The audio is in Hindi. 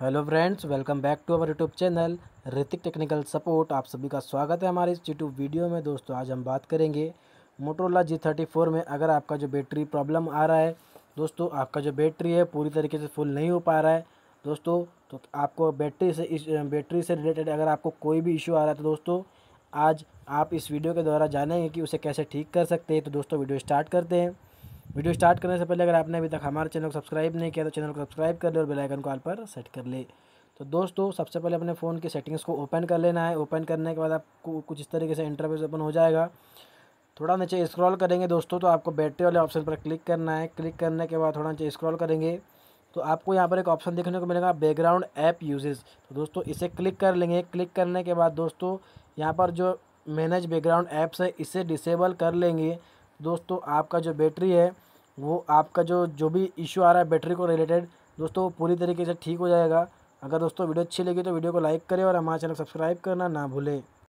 Hello friends, welcome back to our YouTube channel Hrithik technical support. आप सभी का स्वागत है हमारे इस यूट्यूब वीडियो में। दोस्तों, आज हम बात करेंगे मोटरोला जी थर्टी फोर में अगर आपका जो बैटरी प्रॉब्लम आ रहा है, दोस्तों, आपका जो बैटरी है पूरी तरीके से फुल नहीं हो पा रहा है। दोस्तों तो आपको बैटरी से इस, बैटरी से रिलेटेड अगर आपको कोई भी इशू आ रहा है तो दोस्तों, आज आप इस वीडियो के द्वारा जानेंगे कि उसे कैसे ठीक कर सकते हैं। तो दोस्तों, वीडियो स्टार्ट करते हैं। वीडियो स्टार्ट करने से पहले अगर आपने अभी तक हमारे चैनल को सब्सक्राइब नहीं किया तो चैनल को सब्सक्राइब कर ले और बेल आइकन को ऑल पर सेट कर ले। तो दोस्तों, सबसे पहले अपने फ़ोन की सेटिंग्स को ओपन कर लेना है। ओपन करने के बाद आपको कुछ इस तरीके से इंटरफेस ओपन हो जाएगा। थोड़ा नीचे स्क्रॉल करेंगे दोस्तों तो आपको बैटरी वाले ऑप्शन पर क्लिक करना है। क्लिक करने के बाद थोड़ा नीचे स्क्रॉल करेंगे तो आपको यहाँ पर एक ऑप्शन देखने को मिलेगा, बैकग्राउंड ऐप यूजेज। तो दोस्तों, इसे क्लिक कर लेंगे। क्लिक करने के बाद दोस्तों, यहाँ पर जो मैनेज बैकग्राउंड ऐप्स है, इसे डिसेबल कर लेंगे। दोस्तों, आपका जो बैटरी है वो आपका जो जो भी इशू आ रहा है बैटरी को रिलेटेड दोस्तों, वो पूरी तरीके से ठीक हो जाएगा। अगर दोस्तों वीडियो अच्छी लगी तो वीडियो को लाइक करें और हमारे चैनल सब्सक्राइब करना ना भूलें।